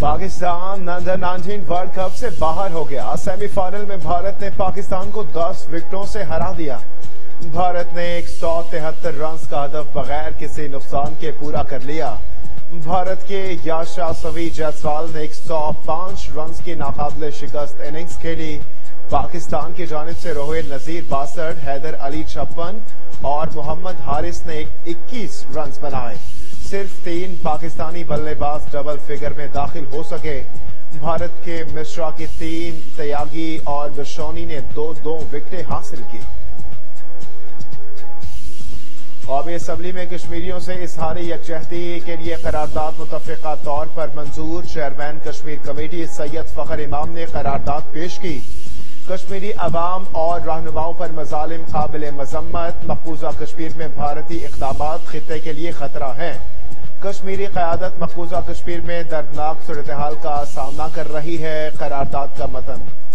Pakistan under nineteen World Cup سے باہر ہو گیا۔ سیمی فائنل میں بھارت نے پاکستان کو دس وکٹوں سے ہرا دیا۔ بھارت نے ایک سو تہتر رنز کا ہدف بغیر کسی نقصان کے پورا کر لیا۔ بھارت کے یاشا سوی جیسوال نے ایک سو پانچ رنز کی ناقابل شکست اننگز کھیلی۔ پاکستان کی جانب سے روہت نذیر باسٹھ، حیدر علی چھپن اور محمد حارث نے اکیس رنز بنائے۔ صرف تین پاکستانی بلے باز ڈبل فگر میں داخل ہو سکے۔ بھارت کے مشرا کی تین تیاگی اور بشونی نے دو دو وکٹیں حاصل کی۔ قومی اسمبلی میں کشمیریوں سے اظہاری یکجہتی کے لیے قرارداد متفقہ طور پر منظور۔ چیئرمین کشمیر کمیٹی سید فخر امام نے قرارداد پیش کی۔ کشمیری عوام اور رہنماؤں پر مظالم قابل مذمت، مقبوضہ کشمیر میں بھارتی اقدامات خطے کے لیے خطرہ ہیں۔ کشمیری قیادت مقبوضہ کشمیر میں دردناک صورتحال کا سامنا کر رہی ہے، قرارداد کا متن۔